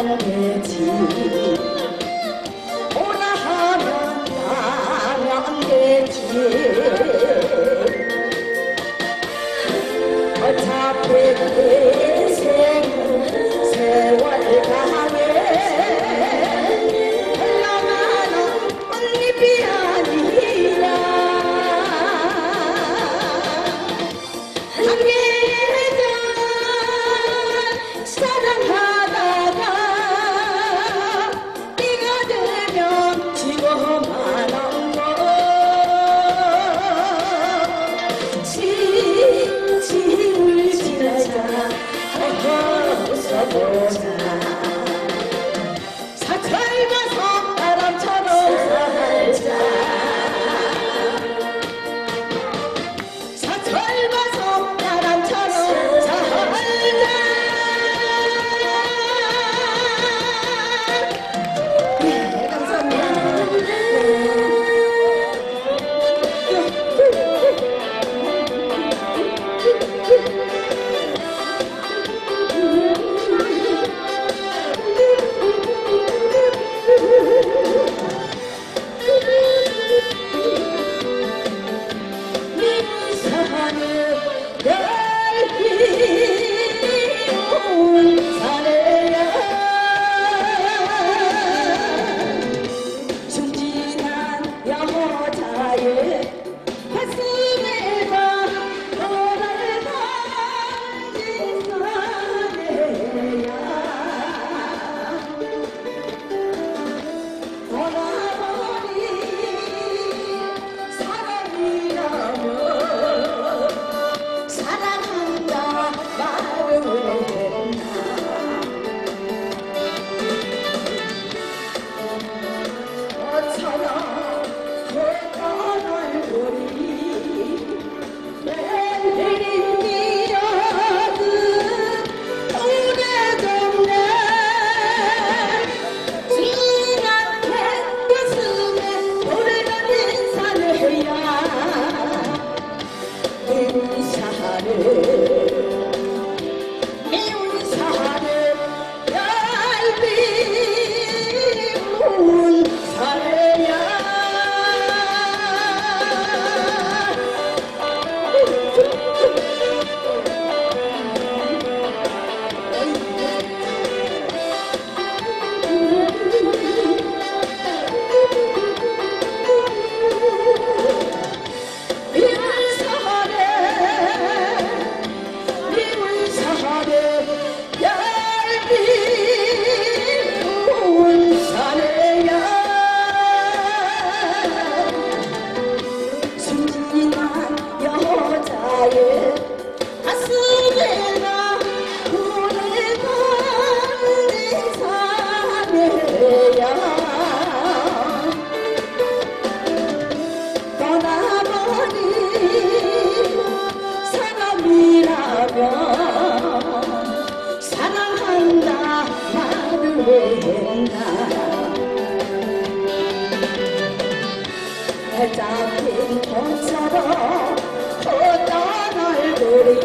하면 되지. 오라 하면 가면 되지. 어차피 잡힌 것처럼 어떤 얼굴이